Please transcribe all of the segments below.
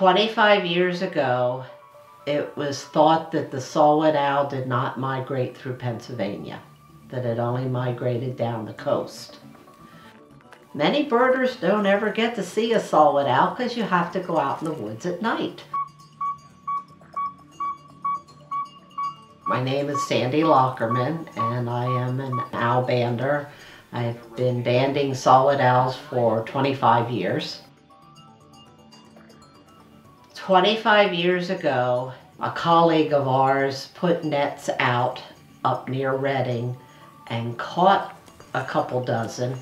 25 years ago, it was thought that the saw-whet owl did not migrate through Pennsylvania, that it only migrated down the coast. Many birders don't ever get to see a saw-whet owl because you have to go out in the woods at night. My name is Sandy Lockerman and I am an owl bander. I've been banding saw-whet owls for 25 years. 25 years ago, a colleague of ours put nets out up near Reading and caught a couple dozen.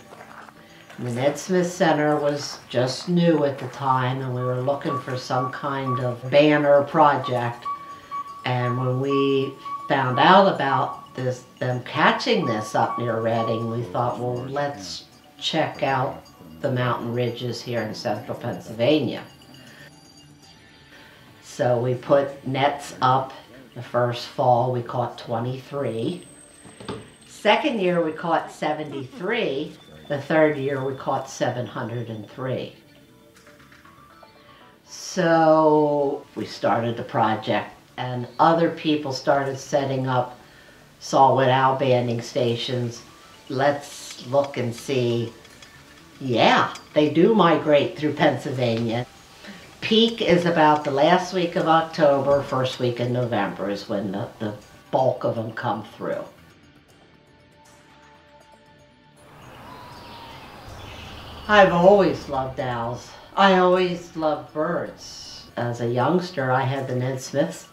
The Ned Smith Center was just new at the time and we were looking for some kind of banner project. And when we found out about this, them catching this up near Reading, we thought, well, let's check out the mountain ridges here in central Pennsylvania. So we put nets up the first fall, we caught 23. Second year we caught 73. The third year we caught 703. So we started the project and other people started setting up saw-whet owl banding stations. Let's look and see. Yeah, they do migrate through Pennsylvania peak is about the last week of October, first week in November is when the, the bulk of them come through. I've always loved owls. I always loved birds. As a youngster, I had the Ned Smith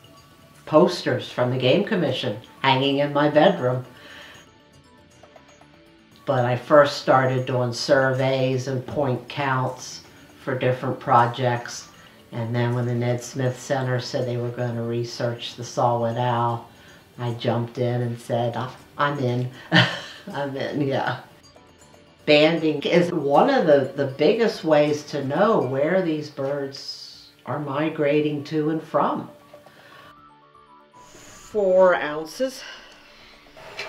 posters from the Game Commission hanging in my bedroom. But I first started doing surveys and point counts for different projects and then when the Ned Smith Center said they were going to research the saw-whet owl, I jumped in and said, I'm in. I'm in, yeah. Banding is one of the, the biggest ways to know where these birds are migrating to and from. Four ounces.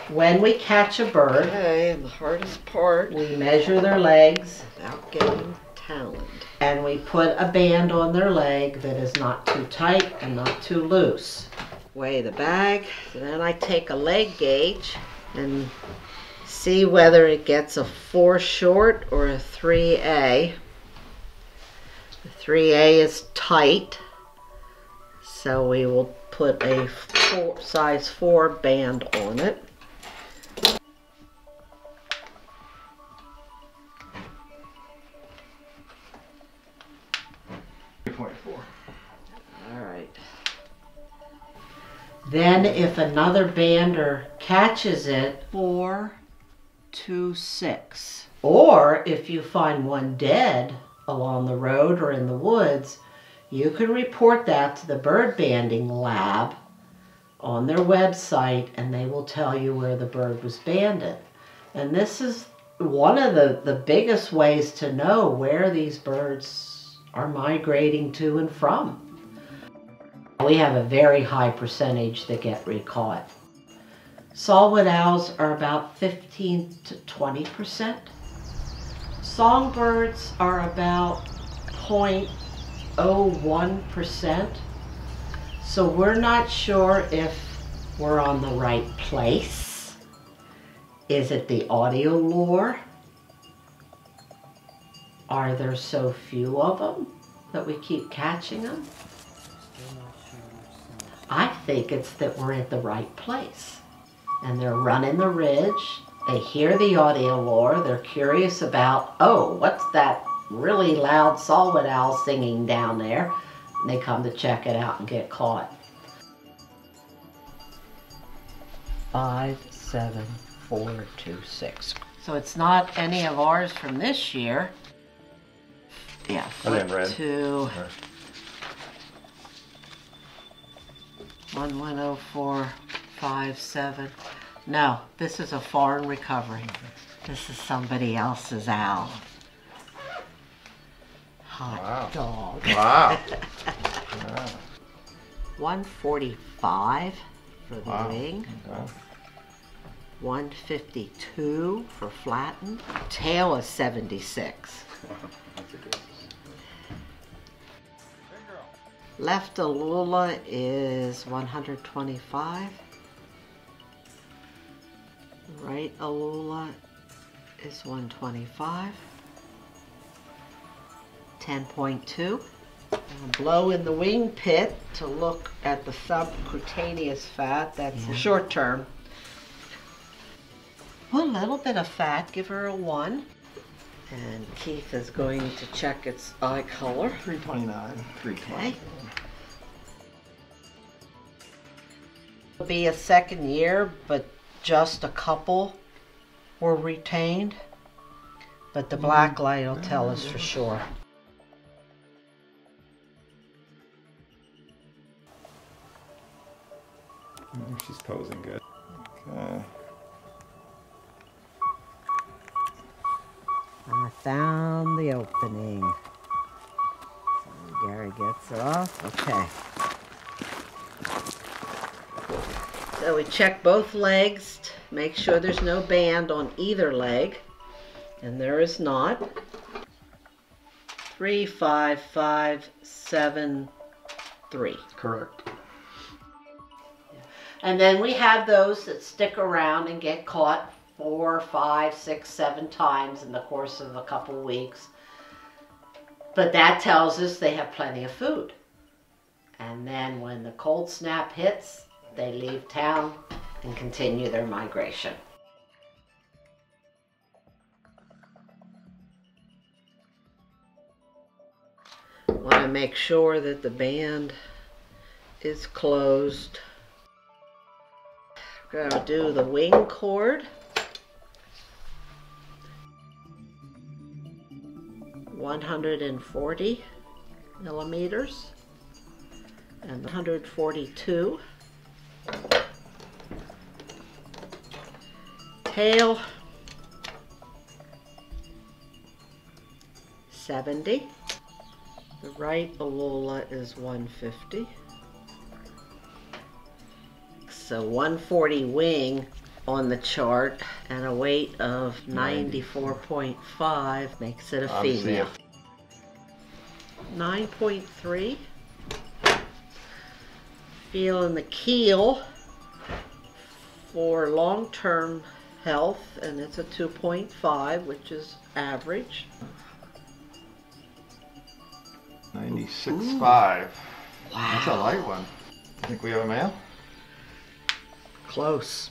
When we catch a bird, okay, the hardest part, we measure their legs without getting taloned and we put a band on their leg that is not too tight and not too loose. Weigh the bag, then I take a leg gauge and see whether it gets a 4 short or a 3A. The 3A is tight, so we will put a four, size 4 band on it. Then if another bander catches it, four to six. Or if you find one dead along the road or in the woods, you can report that to the bird banding lab on their website and they will tell you where the bird was banded. And this is one of the, the biggest ways to know where these birds are migrating to and from. We have a very high percentage that get recaught. Saw-whet owls are about 15 to 20%. Songbirds are about 0.01%. So we're not sure if we're on the right place. Is it the audio lure? Are there so few of them that we keep catching them? I think it's that we're at the right place. And they're running the ridge. They hear the audio lure. They're curious about, oh, what's that really loud saw-whet owl singing down there? And they come to check it out and get caught. Five, seven, four, two, six. So it's not any of ours from this year. Yeah, flip red. to one one oh four five seven. No, this is a foreign recovery. This is somebody else's owl. Hot wow. dog. Wow. wow. 145 for the wow. wing. Okay. 152 for flatten. Tail is 76. That's a good. Left Alula is 125. Right Alula is 125. 10.2. Blow in the wing pit to look at the subcutaneous fat. That's Yeah. the short term. A little bit of fat. Give her a one. And Keith is going to check its eye color. 329, 320. Okay. It'll be a second year, but just a couple were retained. But the black light will tell us for sure. Mm, She's posing good. Okay. I found the opening. So Gary gets it off. Okay. So we check both legs, make sure there's no band on either leg, and there is not. Three, five, five, seven, three. Correct. And then we have those that stick around and get caught four, five, six, seven times in the course of a couple weeks. But that tells us they have plenty of food. And then when the cold snap hits, they leave town and continue their migration. Want to make sure that the band is closed. We're going to do the wing cord. One hundred and forty millimeters and 142. Tail 70. The right Alula is 150. So 140 wing on the chart and a weight of 94.5 makes it a female. 9.3. Feeling the keel for long-term health and it's a 2.5 which is average. 96.5. That's a light one. I think we have a male. Close.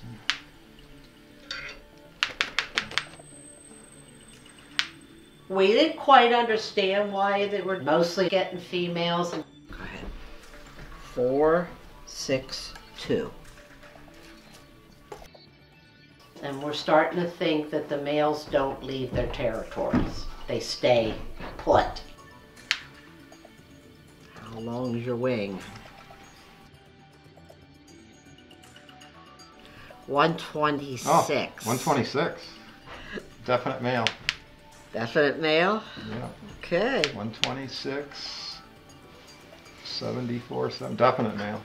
We didn't quite understand why they were mostly getting females Go ahead. Four, six, two. And we're starting to think that the males don't leave their territories. They stay put. How long is your wing? 126. Oh, 126. Definite male. Definite male? Yeah. Okay. 126. 74, seven. Definite male.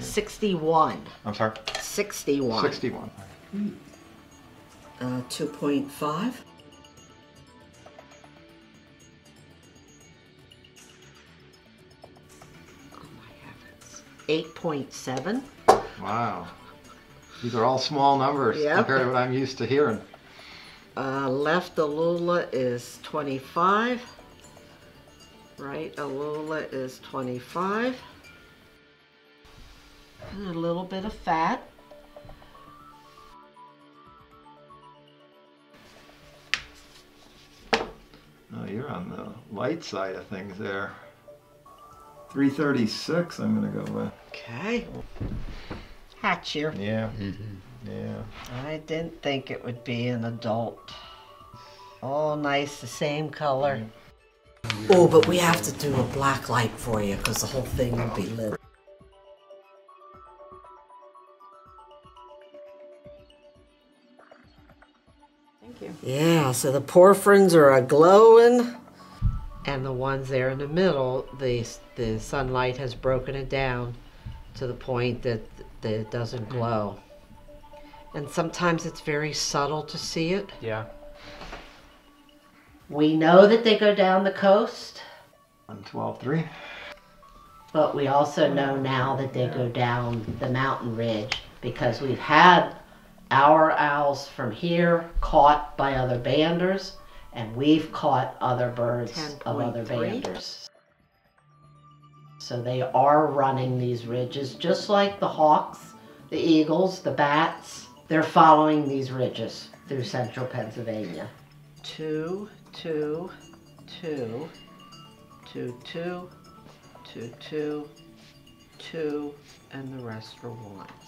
61. I'm sorry. 61. 61. Uh, 2.5. Oh my heavens. 8.7. Wow. These are all small numbers Yep. compared to what I'm used to hearing. Uh, left Alula is 25. Right Alula is 25. And a little bit of fat. Oh, you're on the light side of things there. 336, I'm going to go with. Okay. Hatch year. Yeah. Mm-hmm. Yeah. I didn't think it would be an adult. Oh, nice, the same color. Mm-hmm. Oh, but we have to do a black light for you because the whole thing will be lit. Yeah, so the porphyrins are a glowing, and the ones there in the middle, the the sunlight has broken it down to the point that, that it doesn't mm-hmm. glow. And sometimes it's very subtle to see it. Yeah. We know that they go down the coast. 112.3. But we also know now that they go down the mountain ridge because we've had our owls from here caught by other banders and we've caught other birds of other banders. So they are running these ridges just like the hawks, the eagles, the bats. They're following these ridges through central Pennsylvania. Two, two, two, two, two, two, two, two, and the rest are ones.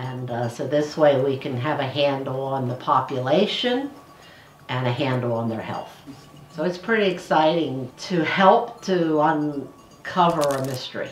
And uh, so this way we can have a handle on the population and a handle on their health. So it's pretty exciting to help to uncover a mystery.